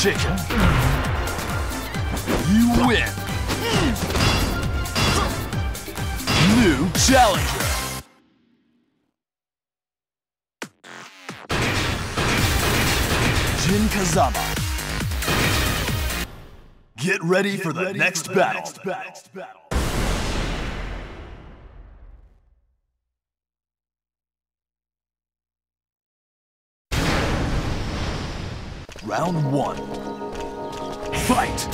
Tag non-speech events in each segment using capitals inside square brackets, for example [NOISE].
Chicken. You win. New challenger. Jin Kazama. Get ready for the, next, battle. Round one. Fight!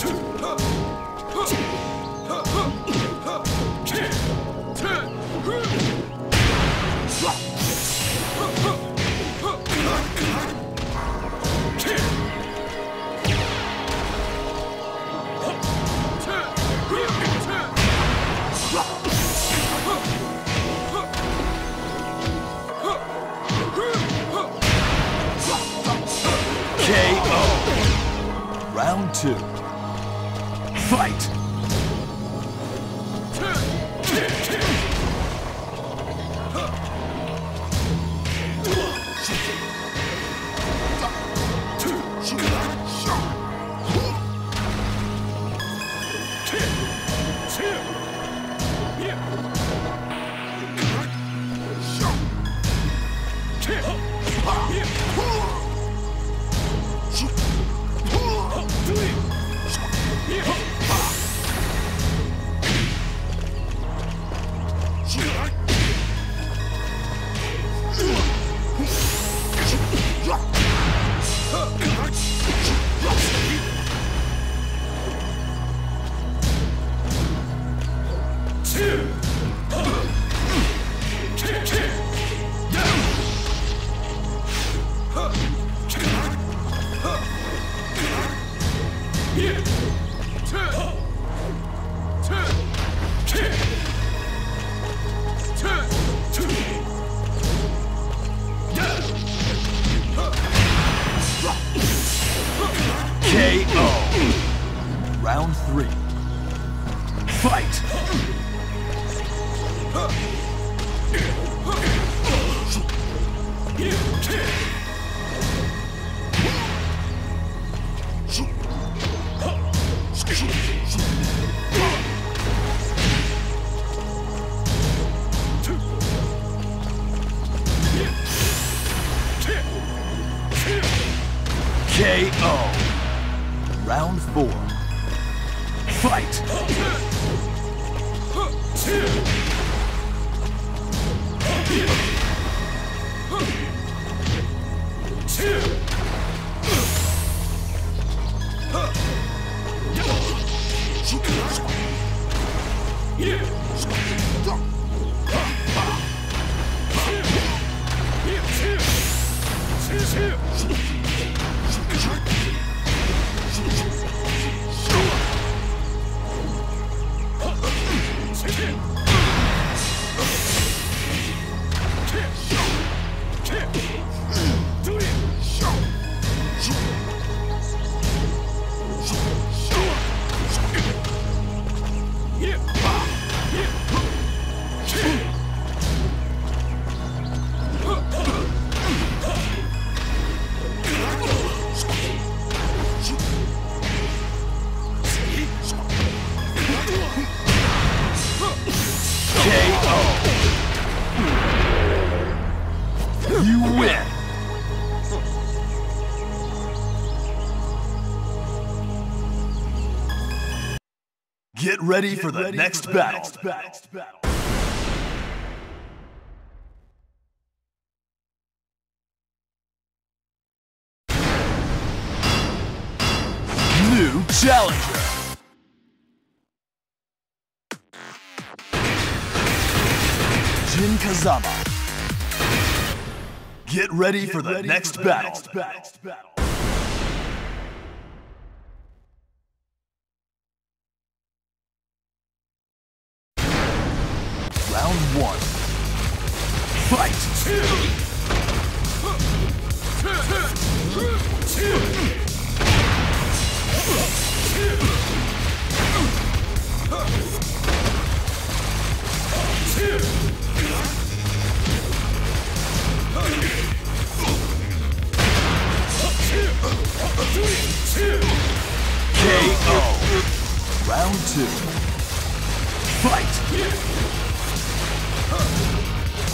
[LAUGHS] Round two. Fight! Get ready for the, next, battle. New challenger. Jin Kazama. Get ready for the, next, battle. Round Round two. Fight.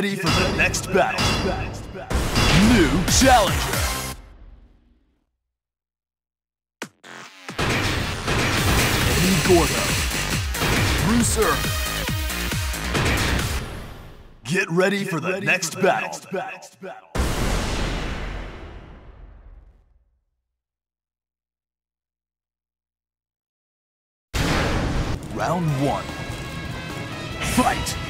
Ready for the next battle. New challenger. Gordo. Bruce Irvin. Get ready for the next battle. Round one. Fight!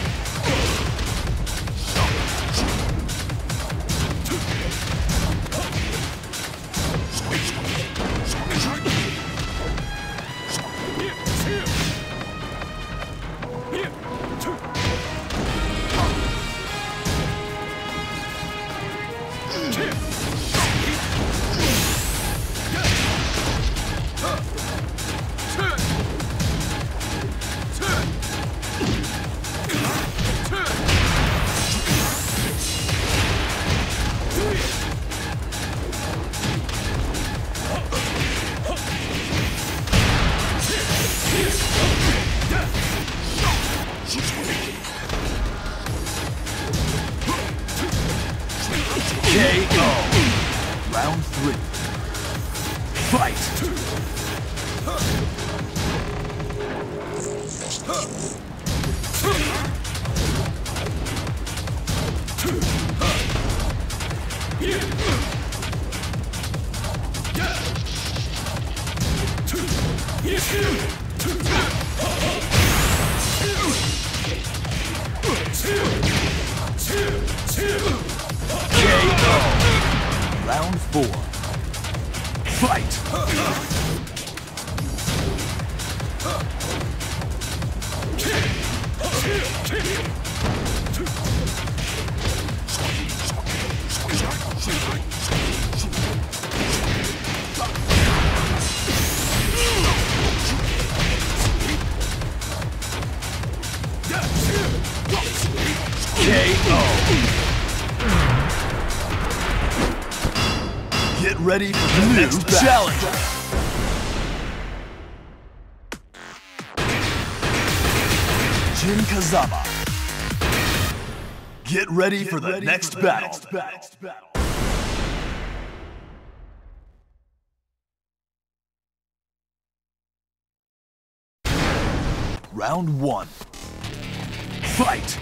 Ready for the New next battle. challenger. Jin Kazama. Get ready for the next battle. Round one. Fight!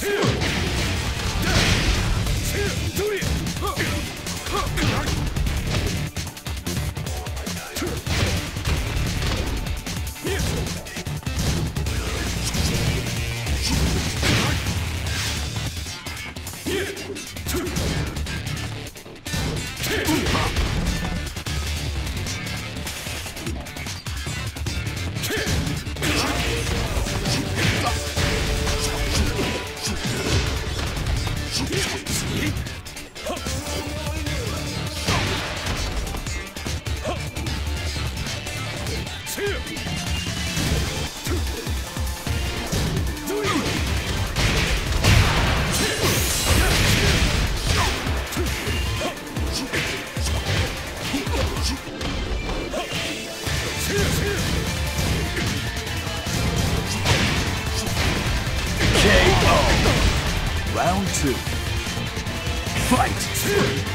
KO. Fight!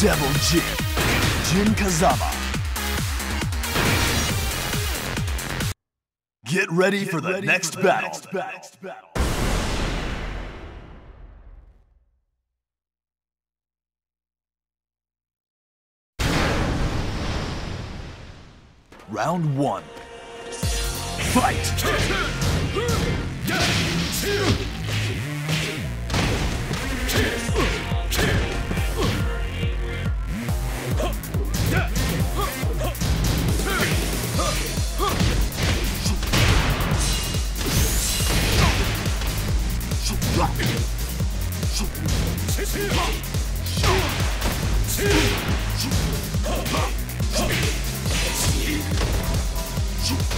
Devil Jin, Jin Kazama. Get ready for the next battle. Round Shoot!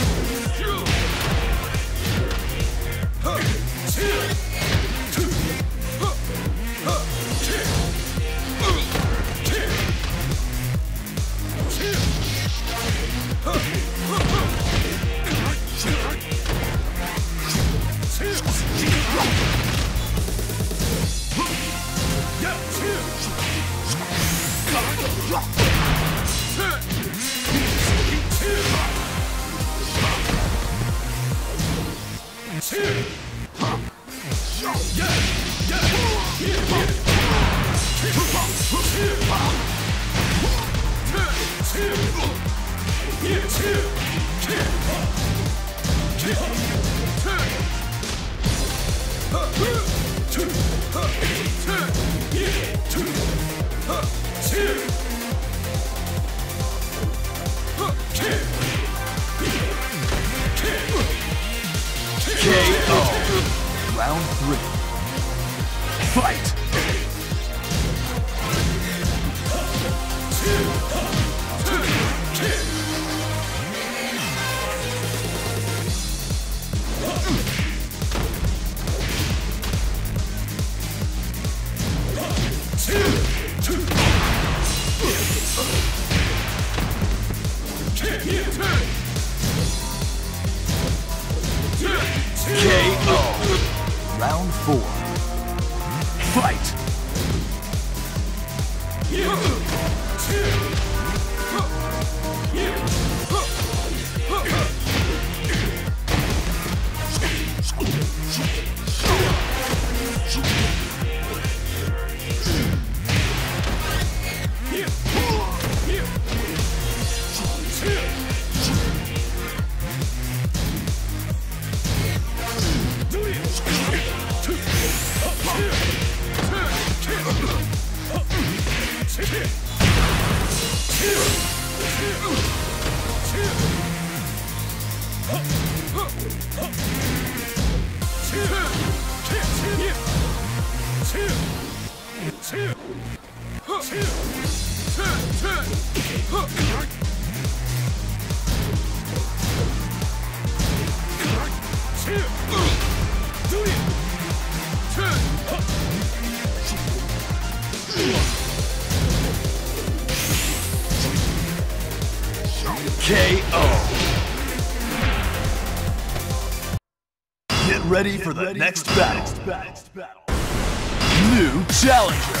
KO. Get ready for the next battle. New challenger.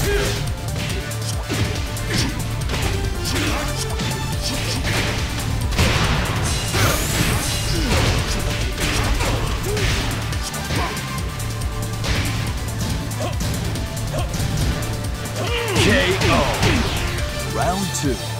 KO. Round two.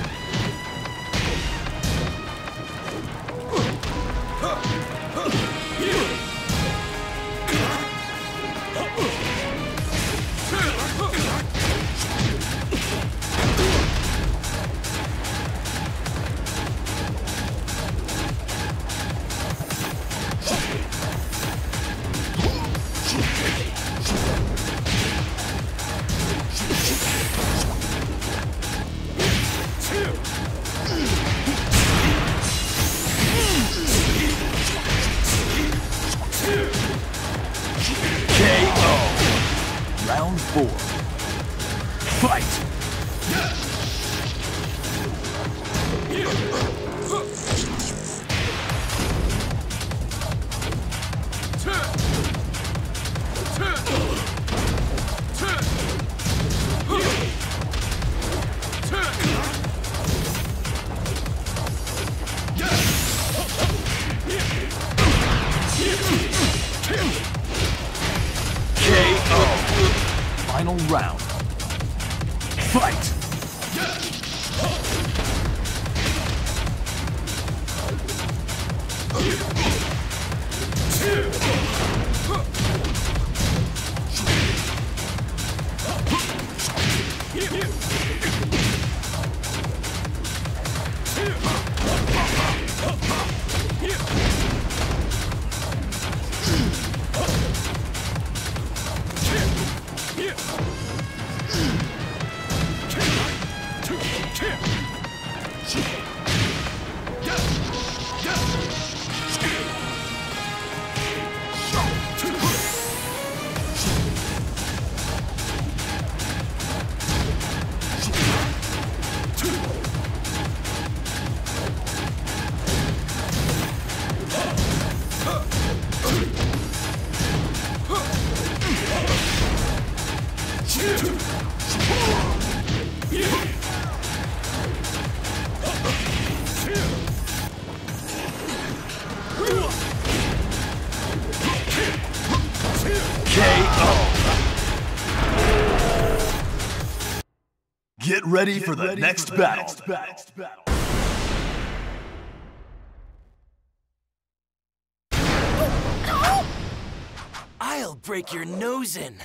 KO. Get ready for the, next, battle. I'll break your nose in.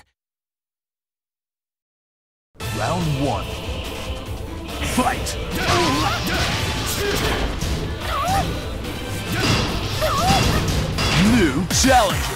Round one. Fight! New challenger.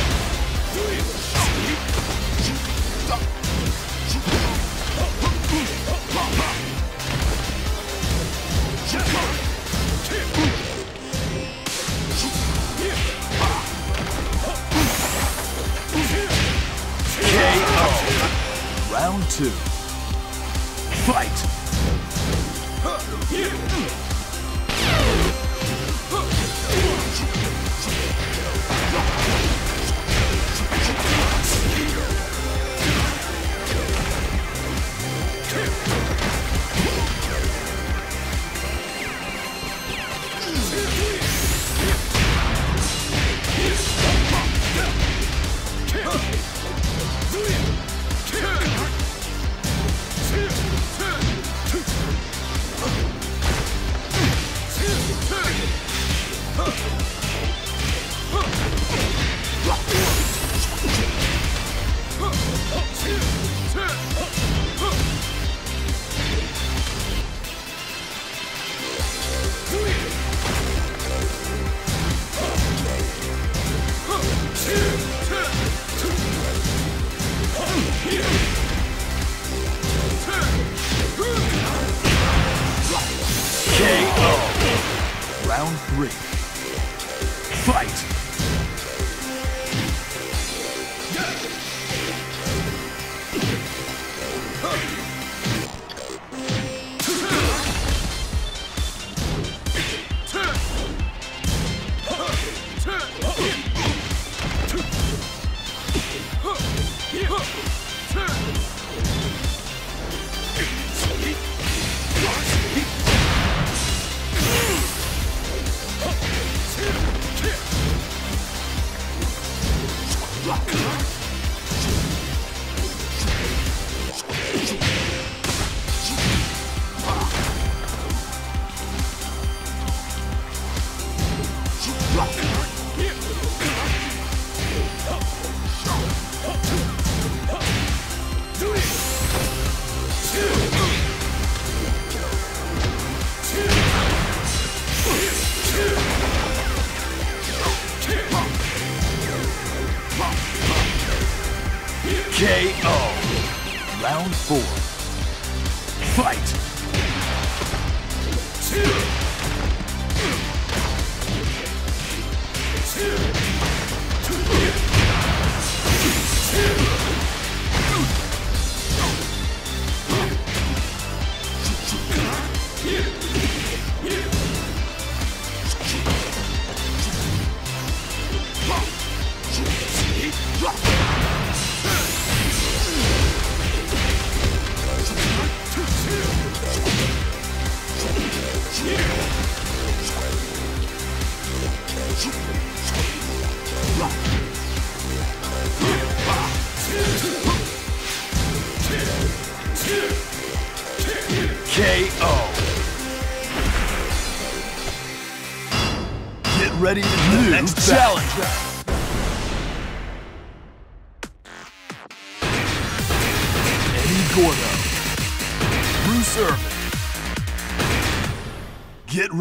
two.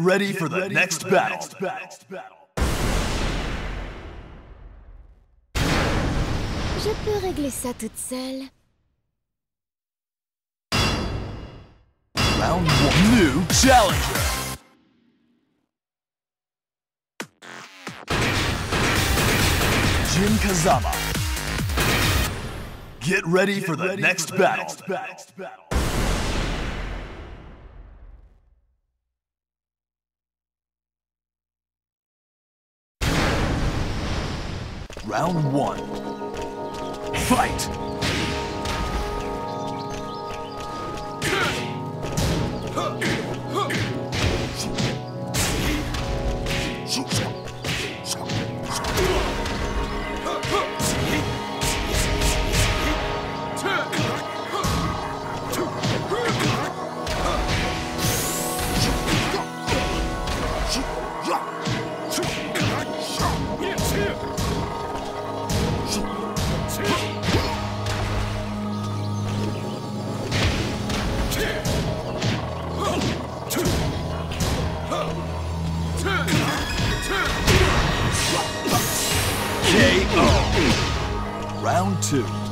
Get ready for the, next, battle. Je peux régler ça toute seule. Round one. New challenger. Jin Kazama. Get ready for the, next, battle. Round one. Fight! round two.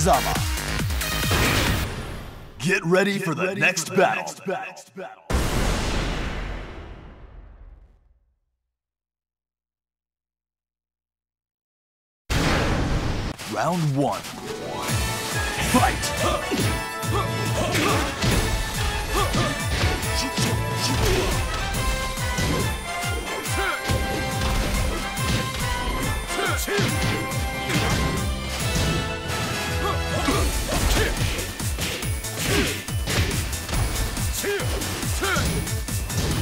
Kazama. Get ready for the next battle. Round one. Fight!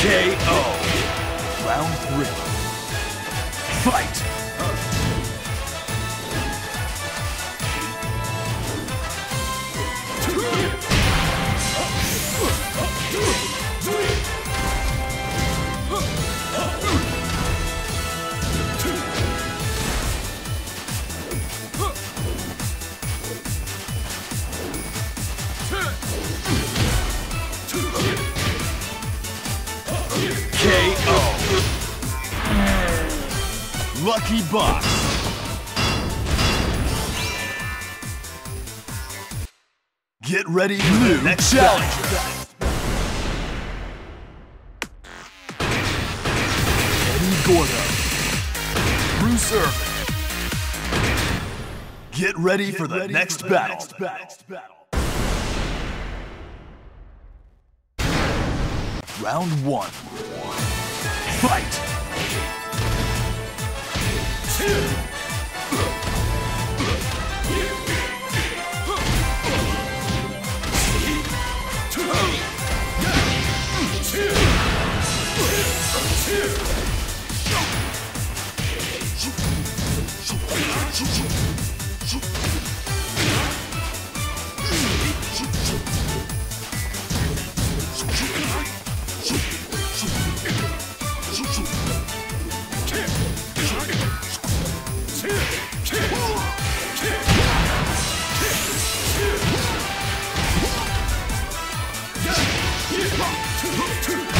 KO. Ready for the New next challenger. challenger. Eddy Gordo. Bruce Irvin. Get ready for the next battle. Round one. Fight! Two, two.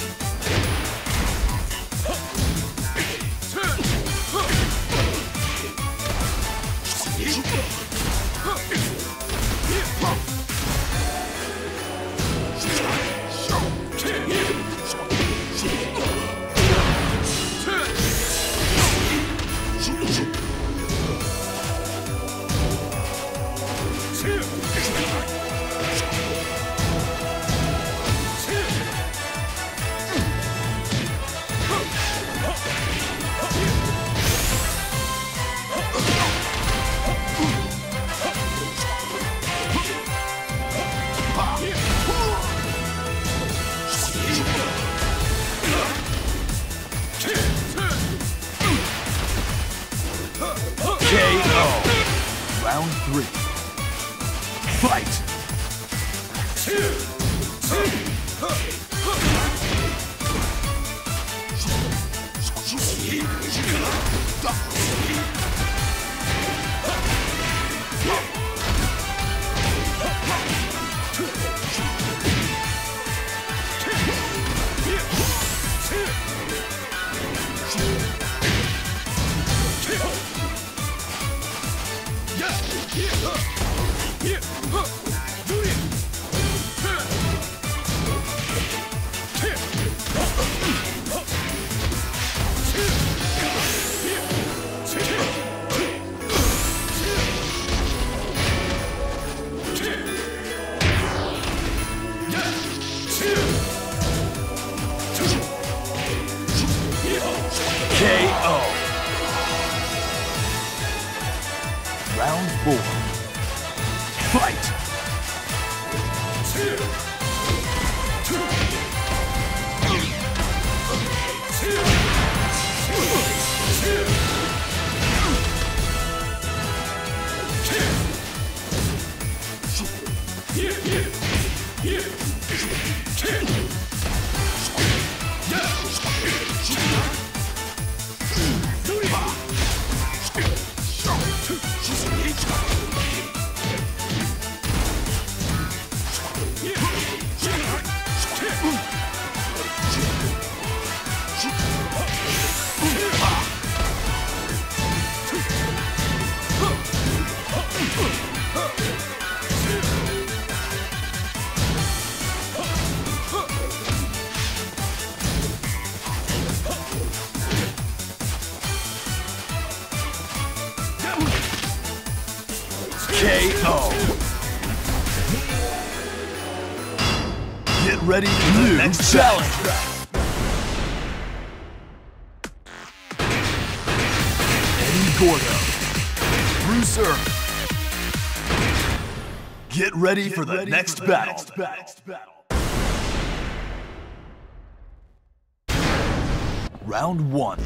Round challenge. Eddy Gordo. Bruce Irvin. Get ready for the next battle. Round one.